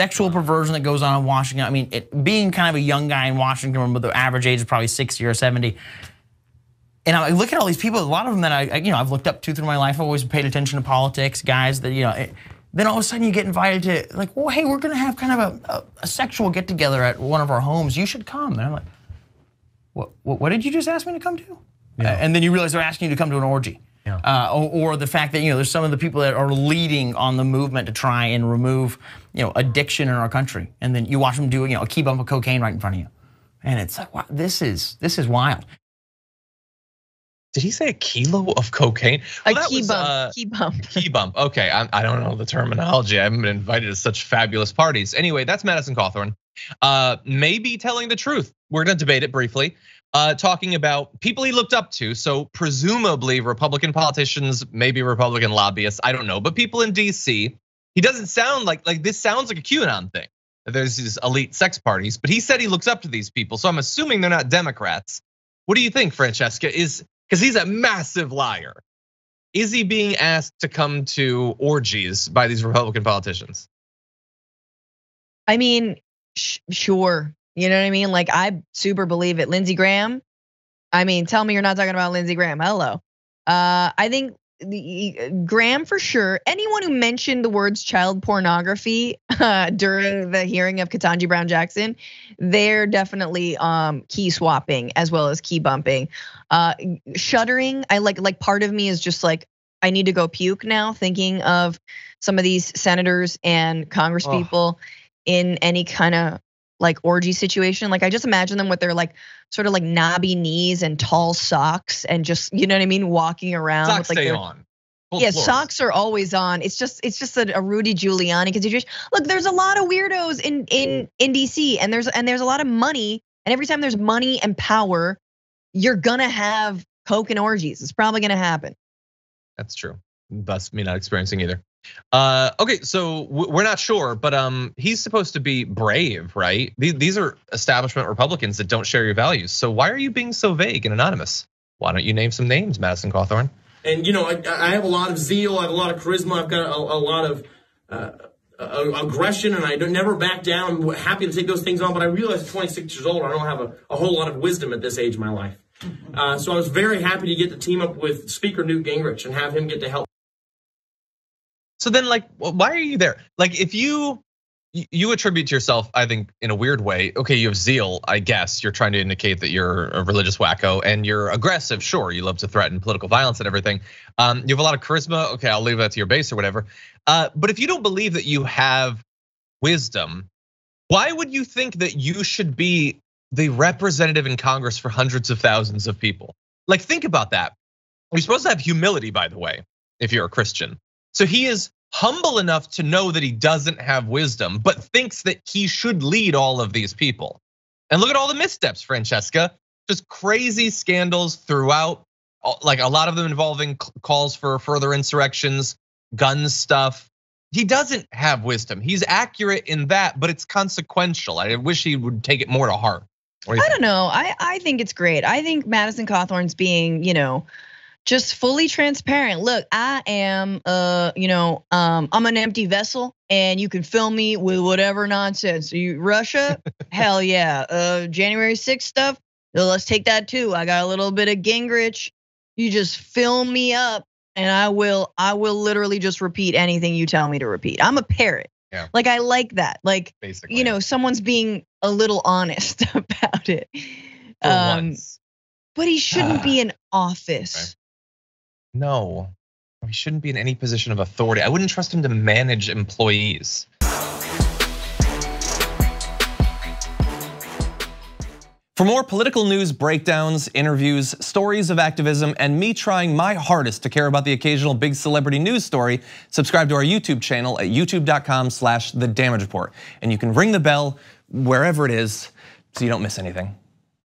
sexual perversion that goes on in Washington. I mean, it, being kind of a young guy in Washington, but the average age is probably 60 or 70. And I look at all these people, a lot of them that I, you know, I've looked up to through my life. I've always paid attention to politics, guys that, you know, it, then all of a sudden you get invited to like, well, hey, we're gonna have kind of a, a, a sexual get together at one of our homes. You should come. And I'm like, what, what, what did you just ask me to come to? Yeah. and then you realize they're asking you to come to an orgy. Yeah. Uh, or, or, the fact that you know there's some of the people that are leading on the movement to try and remove you know addiction in our country, and then you watch them do you know a key bump of cocaine right in front of you, and it's like wow, this is this is wild. Did he say a kilo of cocaine? Well, a key was, bump. Uh, key bump. Key bump. Okay, I, I, don't know the terminology. I haven't been invited to such fabulous parties. Anyway, that's Madison Cawthorn. Uh, maybe telling the truth. We're gonna debate it briefly. Uh, talking about people he looked up to. So presumably Republican politicians, maybe Republican lobbyists. I don't know, but people in D.C. He doesn't sound like like this. Sounds like a QAnon thing. There's these elite sex parties, but he said he looks up to these people. So I'm assuming they're not Democrats. What do you think, Francesca? Is because he's a massive liar. Is he being asked to come to orgies by these Republican politicians? I mean, sure. You know what I mean? Like I super believe it. Lindsey Graham. I mean, tell me you're not talking about Lindsey Graham. Hello. Uh, I think the, Graham for sure. Anyone who mentioned the words child pornography uh, during the hearing of Ketanji Brown Jackson, they're definitely um, key swapping as well as key bumping. Uh, shuddering. I like like part of me is just like I need to go puke now, thinking of some of these senators and congresspeople oh. in any kind of like orgy situation. Like I just imagine them with their like sort of like knobby knees and tall socks and just you know what I mean, walking around. Socks with, like, stay on. Full yeah, floor. socks are always on. It's just it's just a, a Rudy Giuliani consideration. Look, there's a lot of weirdos in in in DC, and there's and there's a lot of money. And every time there's money and power, you're gonna have coke and orgies. It's probably gonna happen. That's true. Thus, me not experiencing either. Uh, okay, so we're not sure, but um, he's supposed to be brave, right? These are establishment Republicans that don't share your values. So why are you being so vague and anonymous? Why don't you name some names, Madison Cawthorn? And you know, I, I have a lot of zeal, I have a lot of charisma, I've got a, a lot of uh, aggression, and I don't never back down. I'm happy to take those things on, but I realize at 26 years old, I don't have a, a whole lot of wisdom at this age of my life. Uh, so I was very happy to get to team up with Speaker Newt Gingrich and have him get to help so then, like, why are you there? Like, if you you attribute to yourself, I think, in a weird way. Okay, you have zeal, I guess. You're trying to indicate that you're a religious wacko and you're aggressive. Sure, you love to threaten political violence and everything. Um, you have a lot of charisma. Okay, I'll leave that to your base or whatever. Uh, but if you don't believe that you have wisdom, why would you think that you should be the representative in Congress for hundreds of thousands of people? Like, think about that. You're supposed to have humility, by the way, if you're a Christian. So he is humble enough to know that he doesn't have wisdom, but thinks that he should lead all of these people. And look at all the missteps, Francesca. Just crazy scandals throughout, like a lot of them involving calls for further insurrections, gun stuff. He doesn't have wisdom. He's accurate in that, but it's consequential. I wish he would take it more to heart. Do I don't know. I, I think it's great. I think Madison Cawthorn's being, you know, just fully transparent. Look, I am uh, you know, um, I'm an empty vessel and you can fill me with whatever nonsense. You Russia? Hell yeah. Uh January 6th stuff? let's take that too. I got a little bit of Gingrich. You just fill me up and I will I will literally just repeat anything you tell me to repeat. I'm a parrot. Yeah. Like I like that. Like Basically. you know, someone's being a little honest about it. For um, once. but he shouldn't uh, be in office. No, he shouldn't be in any position of authority. I wouldn't trust him to manage employees. For more political news breakdowns, interviews, stories of activism, and me trying my hardest to care about the occasional big celebrity news story, subscribe to our YouTube channel at youtube.com slash the damage report. And you can ring the bell wherever it is so you don't miss anything.